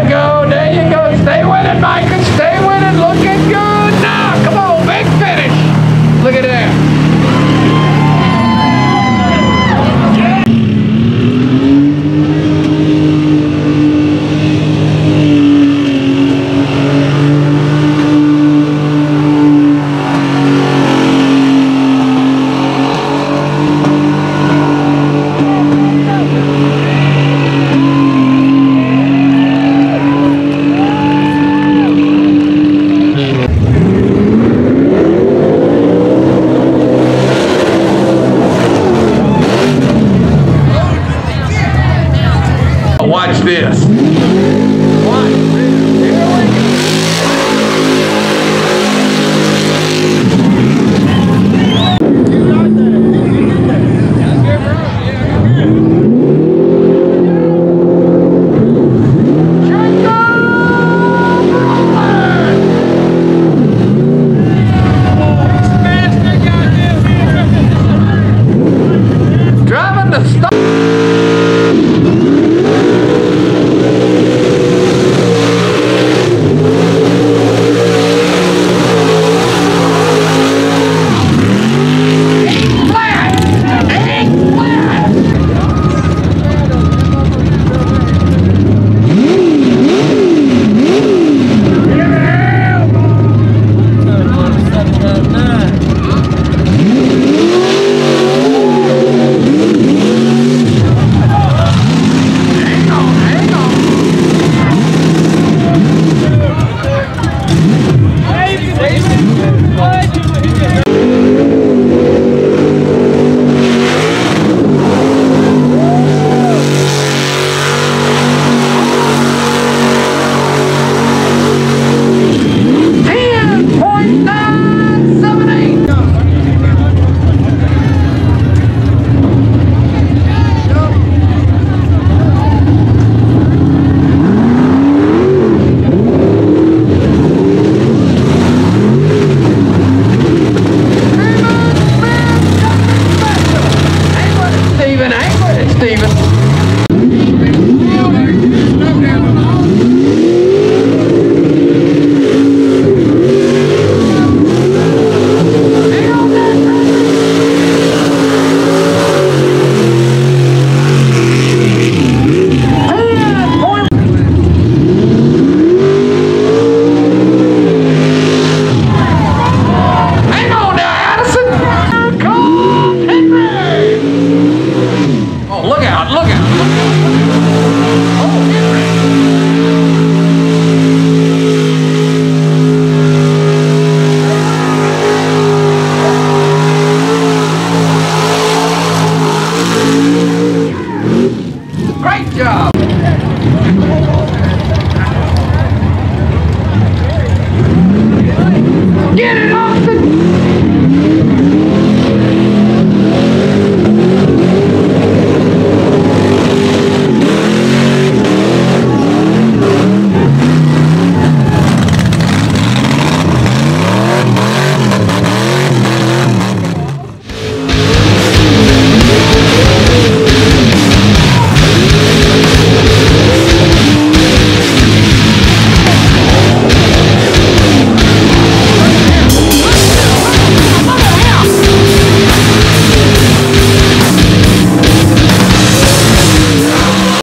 you go, there you go. Stay with it, Michael. Watch this.